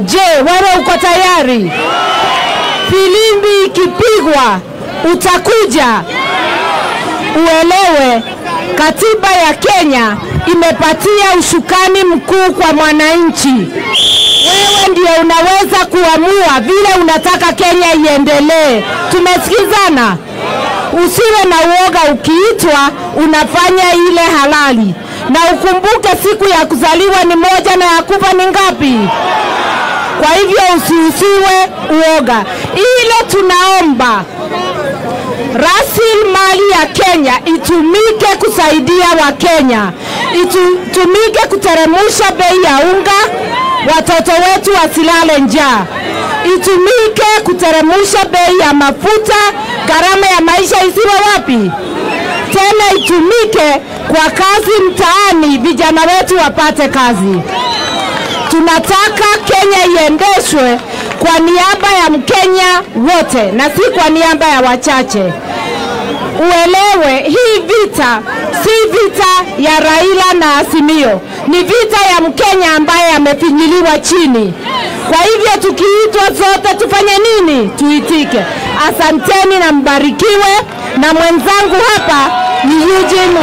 Je, wewe uko tayari? Filimbi ikipigwa utakuja uelewe katiba ya Kenya imepatia ushukani mkuu kwa mwananchi. Wewe ndio unaweza kuamua vile unataka Kenya iendelee. Tumesikizana? Usiwe na uoga, ukiitwa unafanya ile halali, na ukumbuke siku ya kuzaliwa ni moja na ya kufa ni ngapi? Kwa hivyo usiusiwe uoga. Ile tunaomba. Rasilimali ya Kenya itumike kusaidia Wakenya, itumike kuteremusha bei ya unga, watoto wetu wasilale njaa, itumike kuteremusha bei ya mafuta, gharama ya maisha isiwe wapi? Tena, itumike kwa kazi mtaani, vijana wetu wapate kazi. Tunataka Kenya iendeshwe kwa niaba ya Mkenya wote na si kwa niaba ya wachache. Uelewe hii vita si vita ya Raila na Azimio, ni vita ya Mkenya ambaye amefinyiliwa chini. Kwa hivyo tukiitwa zote tufanye nini? Tuitike. Asanteni na mbarikiwe, na mwenzangu hapa ni Eugene.